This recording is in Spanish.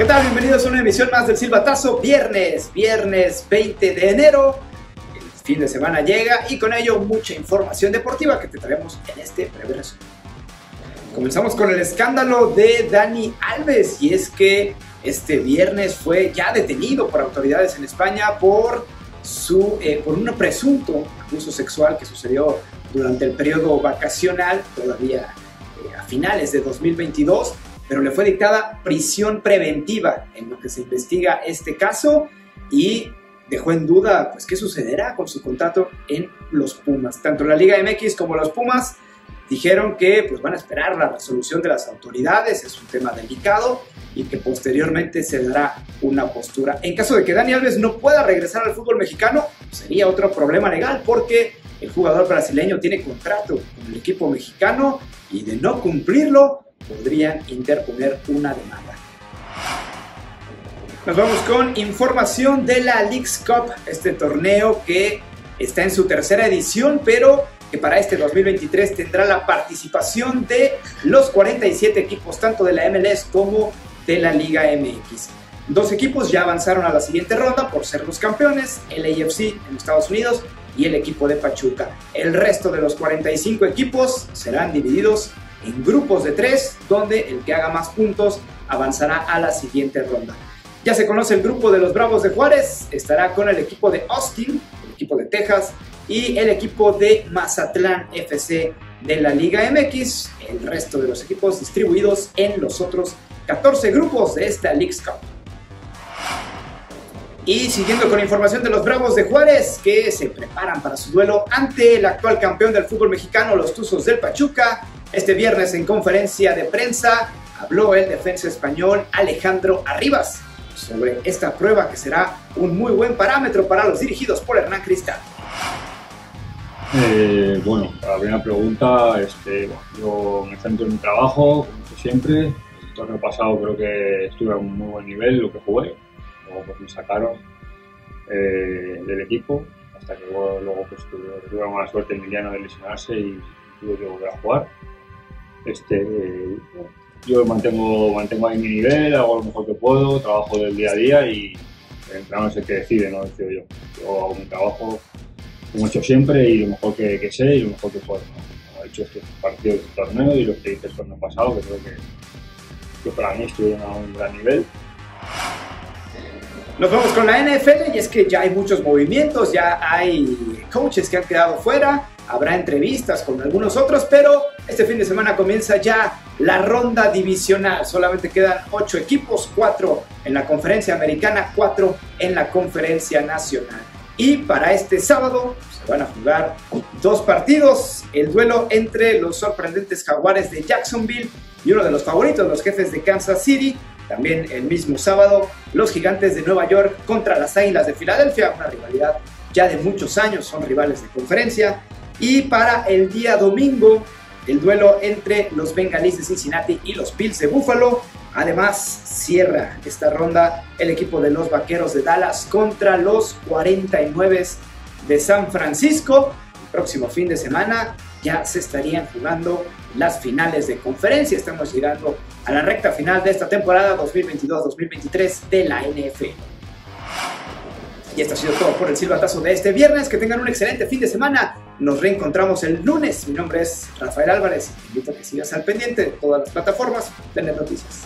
¿Qué tal? Bienvenidos a una emisión más del Silbatazo. Viernes, viernes 20 de enero. El fin de semana llega y con ello mucha información deportiva que te traemos en este breve resumen. Comenzamos con el escándalo de Dani Alves y es que este viernes fue ya detenido por autoridades en España por, su, eh, por un presunto abuso sexual que sucedió durante el periodo vacacional, todavía eh, a finales de 2022 pero le fue dictada prisión preventiva en lo que se investiga este caso y dejó en duda pues qué sucederá con su contrato en los Pumas. Tanto la Liga MX como los Pumas dijeron que pues van a esperar la resolución de las autoridades, es un tema delicado y que posteriormente se dará una postura. En caso de que Dani Alves no pueda regresar al fútbol mexicano, sería otro problema legal porque el jugador brasileño tiene contrato con el equipo mexicano y de no cumplirlo podrían interponer una demanda. Nos vamos con información de la Leagues Cup, este torneo que está en su tercera edición, pero que para este 2023 tendrá la participación de los 47 equipos, tanto de la MLS como de la Liga MX. Dos equipos ya avanzaron a la siguiente ronda por ser los campeones, el AFC en Estados Unidos y el equipo de Pachuca. El resto de los 45 equipos serán divididos en grupos de tres, donde el que haga más puntos avanzará a la siguiente ronda. Ya se conoce el grupo de los Bravos de Juárez, estará con el equipo de Austin, el equipo de Texas y el equipo de Mazatlán FC de la Liga MX, el resto de los equipos distribuidos en los otros 14 grupos de esta League's Cup. Y siguiendo con información de los Bravos de Juárez, que se preparan para su duelo ante el actual campeón del fútbol mexicano, los Tuzos del Pachuca, este viernes en conferencia de prensa habló el defensa español Alejandro Arribas sobre esta prueba que será un muy buen parámetro para los dirigidos por Hernán Cristal. Eh, bueno, la primera pregunta, este, yo me centro en mi trabajo, como siempre. El torneo pasado creo que estuve a un muy buen nivel, lo que jugué. Luego pues, me sacaron eh, del equipo, hasta que luego, pues, tuve, tuve suerte Emiliano de lesionarse y tuve que volver a jugar este, yo mantengo, mantengo ahí mi nivel, hago lo mejor que puedo, trabajo del día a día y el entrenador es el que decide, no decido yo. Yo hago mi trabajo como he hecho siempre y lo mejor que, que sé y lo mejor que puedo. He hecho estos partidos de este torneo y los que hice el torneo pasado, que creo que, que para mí estuvieron a un gran nivel. Nos vamos con la NFL y es que ya hay muchos movimientos, ya hay coaches que han quedado fuera, habrá entrevistas con algunos otros, pero este fin de semana comienza ya la ronda divisional. Solamente quedan ocho equipos, cuatro en la conferencia americana, cuatro en la conferencia nacional. Y para este sábado se van a jugar dos partidos. El duelo entre los sorprendentes jaguares de Jacksonville y uno de los favoritos, los jefes de Kansas City. También el mismo sábado, los gigantes de Nueva York contra las águilas de Filadelfia. Una rivalidad ya de muchos años, son rivales de conferencia. Y para el día domingo, el duelo entre los Bengalíes de Cincinnati y los Bills de Buffalo. Además, cierra esta ronda el equipo de los Vaqueros de Dallas contra los 49 de San Francisco. Próximo fin de semana ya se estarían jugando las finales de conferencia. Estamos llegando a la recta final de esta temporada 2022-2023 de la NFL. Y esto ha sido todo por el silbatazo de este viernes. Que tengan un excelente fin de semana. Nos reencontramos el lunes. Mi nombre es Rafael Álvarez. Te invito a que sigas al pendiente de todas las plataformas de Net Noticias.